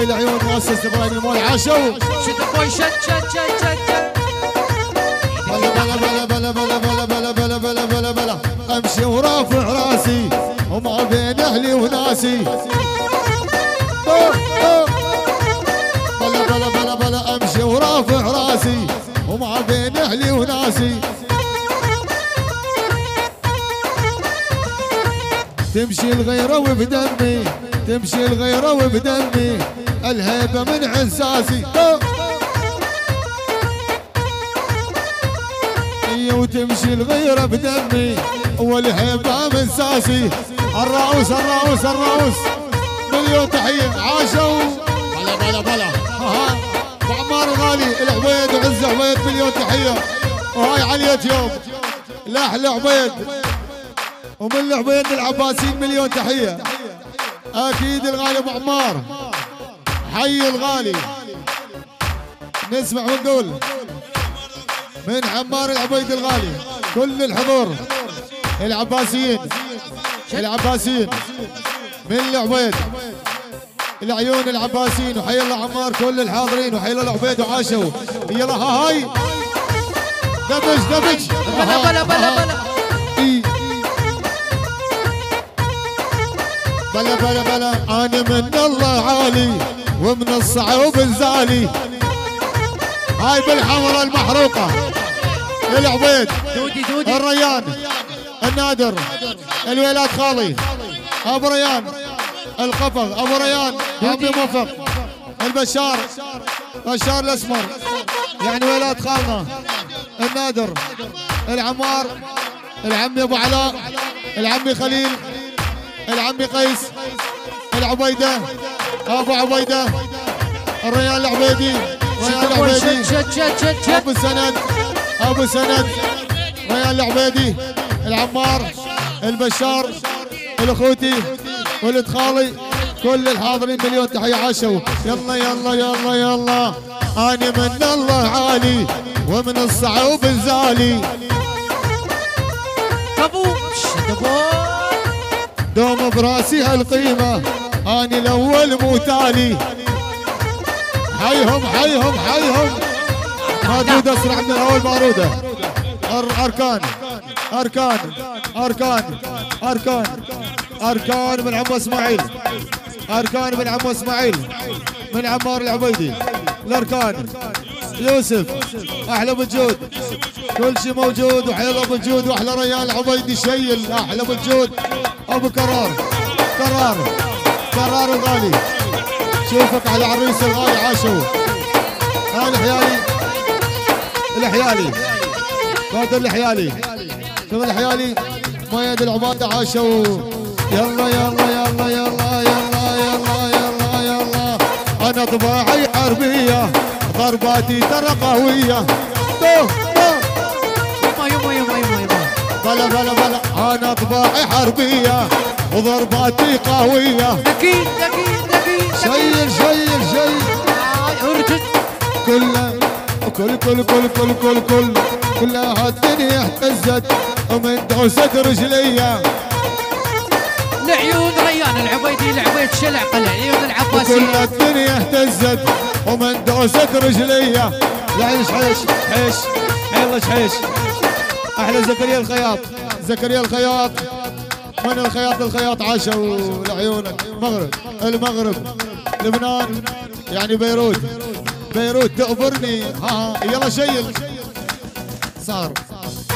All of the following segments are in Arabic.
هاي العيون مؤسسة إبراهيم المول عاشوا شد أبوي شد شد شد شد بلا بلا بلا بلا بلا بلا بلا بلا بلا بلا بلا امشي ورافع راسي وما بين أهلي وناسي. بلا بلا بلا بلا امشي ورافع راسي وما بين أهلي وناسي تمشي الغيرة وبدمي تمشي الغيرة وبدمي الهيبة من عساسي وتمشي الغيرة بدمي والهيبة من ساسي. الراوس الراوس الراوس مليون تحية عاشوا. بلا بلا بلا. ها الغالي العبيد وعز عبيد مليون تحية. وهاي على اليوتيوب. لاحلى عبيد ومن العبيد العباسيين مليون تحية. أكيد الغالي أبو عمار حي الغالي. نسمع ونقول من عمار العبيد الغالي. كل الحضور. العباسيين. العباسيين. من العبيد. العيون العباسيين. وحي الله عمار. كل الحاضرين. وحي الله العبيد. وعاشوا. يلا ها هاي. دبج دبج بلا بلا بلا بلا. بلا بلا بلا. أنا من الله عالي. ومن الصعوب الزالي هاي بالحمرة المحروقة. العبيد دودي دودي الريان. النادر. الويلات خالي. أبو ريان. القفغ أبو ريان. أبو موفق. البشار. بشار الأسمر. يعني ويلات خالنا. النادر. العمار. العمي أبو علاء. العمي خليل. العمي قيس. العبيدة. أبو عبيدة الريان العبيدي أبوي العبيدي. أبو سند أبو سند. ريان العبيدي العمار البشار الاخوتي ولد خالي كل الحاضرين مليون تحية عاشوا. يلا يلا يلا يلا. أنا من الله عالي ومن الصعوب الزالي. أبوي دوم براسي هالقيمة. اني الأول مو تالي حيهم حيهم حيهم مردود اسرع من الأول باروده أركان أركان أركان أركان. أركان من عمو إسماعيل. أركان من عمو إسماعيل. من عمار العبيدي. الأركان. يوسف. أحلى بجود كل شيء موجود وحيل أبو جود وأحلى ريال العبيدي شيل. أحلى بجود أبو كرار كرار كرار الغالي. شوفك على عريس الغالي عاشوا. هذا الحيالي. الحيالي. هذا الحيالي. شوف الحيالي. مياد العبادة عاشوا. يلا يلا يلا يلا يلا يلا يلا يلا. أنا طباعي حربية ضرباتي ترى قويه بلا بلا بلا. أنا طباعي حربية وضرباتي قوية. ذكي ذكي ذكي شيل شيل شيل ارجل كل كل كل كل كل كل كل. كل الدنيا اهتزت ومن دوست رجليه لعيون ريان العبيدي العبيد شلعقه لعيون العباسي. كل الدنيا اهتزت ومن دوست رجليه يعني شحيش حيش حيلا شحيش أحلى زكريا الخياط. زكريا الخياط. من الخياط الخياط عاشوا لعيونك. المغرب المغرب. لبنان. يعني بيروت. بيروت تأبرني ها يلا شيل. صار.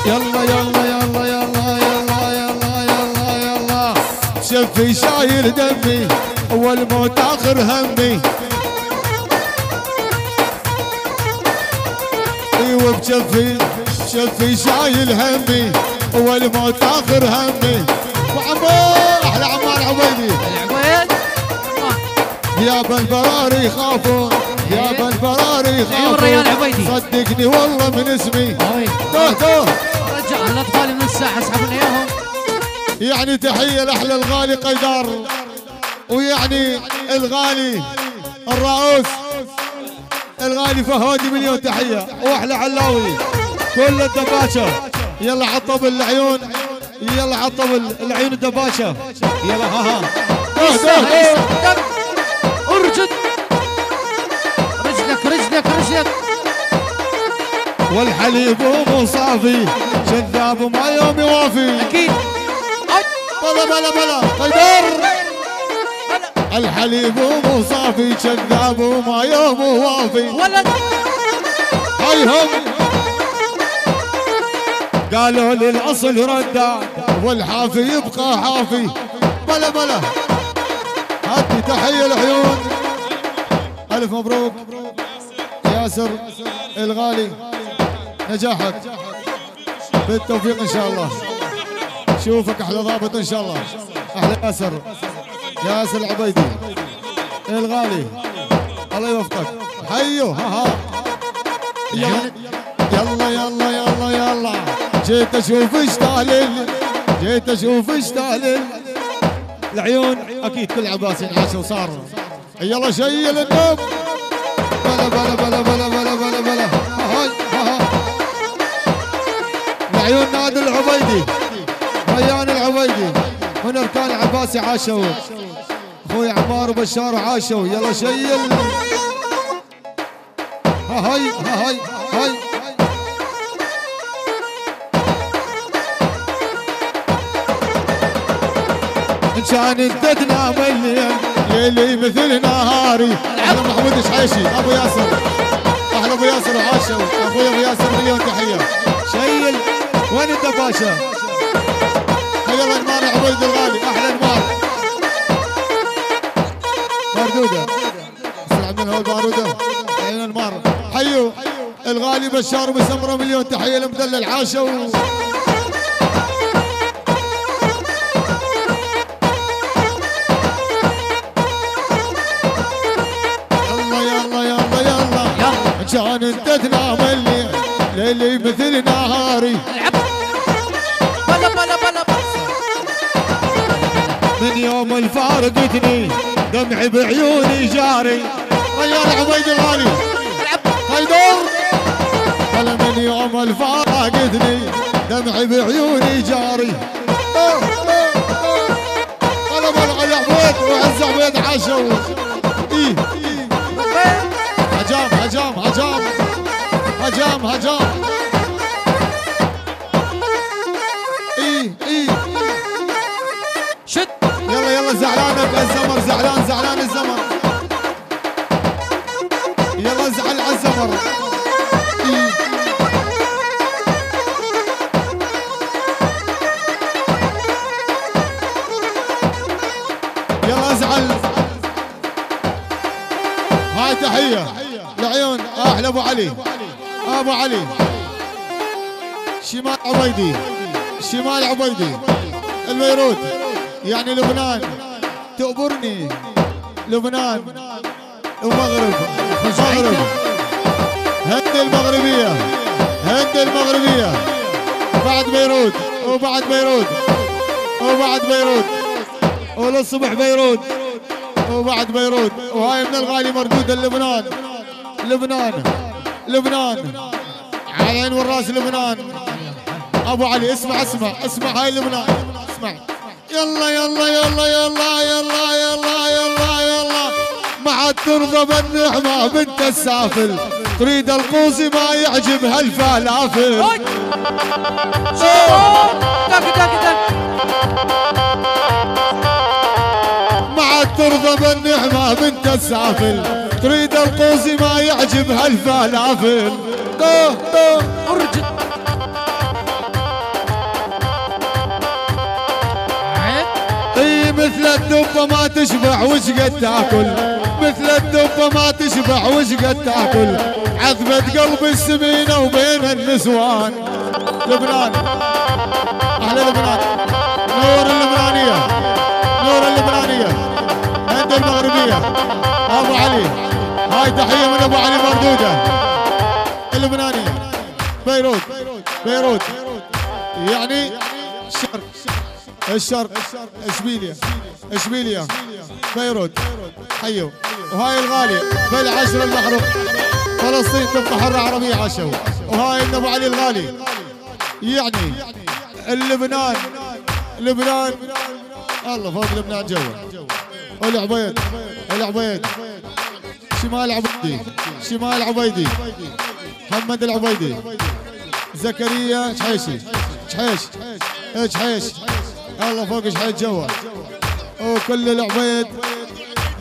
يلا يلا يلا يلا يلا يلا يلا يلا. شفي شايل دمي. والموت آخر همي. أيوه بشفي شفي شايل همي والموت آخر همي. وعمار أحلى عمار عبيدي. العبيد يا بن براري يخافون يا بن براري أيوة الريال يخافون. صدقني والله من اسمي. هاي توه توه. رجع الاطفال من الساحة اسحبوا لنا إياهم. يعني تحية لأحلى الغالي قيدار ويعني الغالي الرؤوس. الغالي فهودي مليون تحية وأحلى علاوي. كل الدباشه. يلا عطب العيون يلا عطب العيون الدباشه. يلا ها ها. ارجد رجلك رجلك رجلك. والحليب مو صافي كذاب ما يوم يوافي. أكيد. بلا بلا بلا. قدر الحليب مو صافي كذاب وما يوم وافي ولد. هاي هم. قالوا لي الاصل ردا والحافي يبقى حافي. بلا بلا. هاتي تحية العيون. ألف مبروك. ياسر الغالي. نجاحك. بالتوفيق إن شاء الله. شوفك أحلى ضابط إن شاء الله. أحلى ياسر. ياسر العبيدي. الغالي. الله يوفقك. حيو. ها ها. يلا يلا يلا يلا يلا. جيت أشوف إيش طالل جيت أشوف إيش طالل العيون أكيد كل عباس ينعش وصار. يلا شيل النوم بلا بلا بلا بلا بلا بلا بلا. ها هاي ها ها. العيون نادي العبيدي. ريان العبيدي. من اركان عباسي عاشوا أخوي عمار وبشار عاشوا. يلا شيل. ها هاي ها هاي هاي. كان تنام الليل ليلي مثل نهاري. أحلى محمود شحيشي أبو ياسر. أحلى أبو ياسر وعاشوا أخوي أبو ياسر مليون تحية. شيل. وين أنت باشا؟ حيا الله انمار عبيد الغالي. أحلى انمار مردوده عبد الهول باروده عين انمار حيو. الغالي بشار ومسمرة مليون تحية المدلل عاشوا تنام الليل ليلي مثل نهاري. بلا بلا بلا بلا. من يوم الفارقتني دمعي بعيوني جاري. ريال عبيد الغالي؟ هيدور. قال من يوم الفارقتني دمعي بعيوني جاري. قال ابو علي عبيد وعز عبيد عاشوا إيه. إيه هجام هجام هجام هجام هجام. إيه إيه شد يلا يلا زعلانة الزمر. زعلان زعلان الزمر. يلا زعل على الزمر. إيه. يلا ازعل. هاي تحية. لعيون أحلى أبو علي. أبو علي. شمال عبيدي. شمال عبيدي. الميرود يعني لبنان. تؤبرني لبنان. ومغرب مغرب هند المغربية. هند المغربية. بعد بيروت وبعد بيروت وبعد بيروت وللصبح بيروت وبعد بيروت وهاي من الغالي مردودة لبنان. لبنان. لبنان. على عين والراس لبنان. أبو علي اسمع اسمع اسمع هاي لبنان. اسمع. يلا يلا يلا يلا يلا يلا يلا يلا. ما عاد ترضى بالنعمة بنت السافل. تريد القوسي ما يعجبها الفلافل ما عاد ترضى بالنعمة بنت السافل. تريد القوسي ما يعجبها الفلافل ارجد عيب إي مثل الدبة ما تشبع وش قد تاكل. مثل الدبة ما تشبع وش قد تاكل. عذبة قلب السمينة وبين النسوان. لبنان. أهل لبنان. نور اللبنانية. نور اللبنانية. عند المغربية. أبو علي. هاي تحية من أبو علي مردودة. اللبنانية بيروت. بيروت. يعني الشرق. الشرق. اشبيليا اشبيليا بيروت. حيو وهاي الغالي. بالعشر المحروق. فلسطين تبقى حرة عربية عاشوا. وهاي أبو علي الغالي. يعني اللبنان. لبنان. الله فوق لبنان جوا. العبيد العبيد شمال عبيدي شمال عبيدي. محمد العبيدي. زكريا شحيشي. شحيش. شحيش؟ الله فوق شحيش جوا وكل العبيد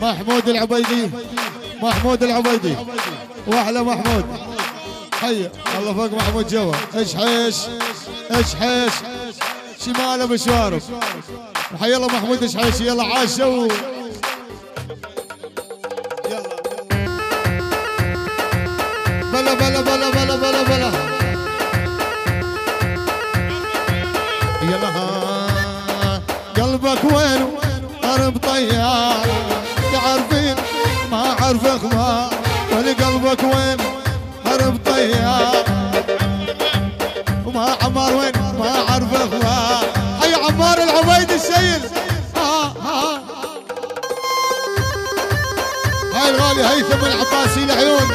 محمود العبيدي. محمود العبيدي. وأحلى محمود. حي. الله فوق محمود جوا اشحيش اشحيش شماله مشوارك وحي الله محمود اشحيش يلا عاش جو. قلبك وين قرب طيار تعرفين ما. اعرف أخبار قلبك وين؟ قرب طيار وما عمار وين؟ ما اعرف أخبار حي عمار العبيد السيد ها ها. هاي الغالي هيثم العباسي العيون.